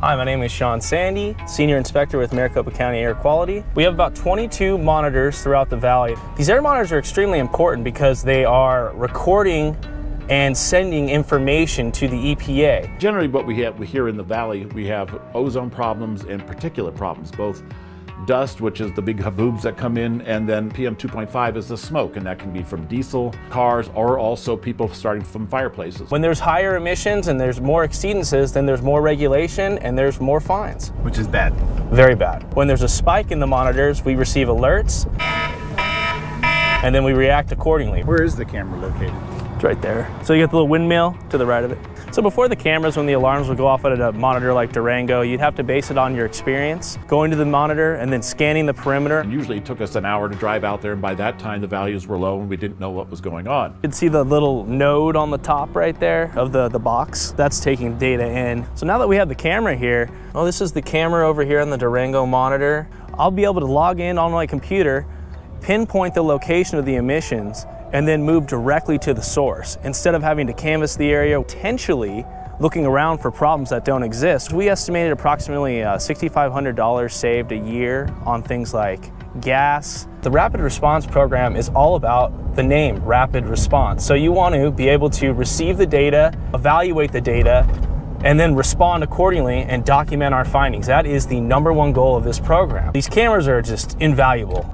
Hi, my name is Sean Sandy, Senior Inspector with Maricopa County Air Quality. We have about 22 monitors throughout the valley. These air monitors are extremely important because they are recording and sending information to the EPA. Generally what we have here in the valley, we have ozone problems and particulate problems, both dust, which is the big haboobs that come in, and then PM 2.5 is the smoke, and that can be from diesel cars or also people starting from fireplaces. When there's higher emissions and there's more exceedances, then there's more regulation and there's more fines. Which is bad. Very bad. When there's a spike in the monitors, we receive alerts and then we react accordingly. Where is the camera located? It's right there. So you get the little windmill to the right of it. So before the cameras, when the alarms would go off at a monitor like Durango, you'd have to base it on your experience, going to the monitor and then scanning the perimeter. And usually it took us an hour to drive out there, and by that time the values were low and we didn't know what was going on. You can see the little node on the top right there of the, the box. That's taking data in. So now that we have the camera here, oh, this is the camera over here on the Durango monitor. I'll be able to log in on my computer, pinpoint the location of the emissions, and then move directly to the source instead of having to canvass the area, potentially looking around for problems that don't exist. We estimated approximately uh, $6,500 saved a year on things like gas. The Rapid Response Program is all about the name, Rapid Response. So you want to be able to receive the data, evaluate the data, and then respond accordingly and document our findings. That is the number one goal of this program. These cameras are just invaluable.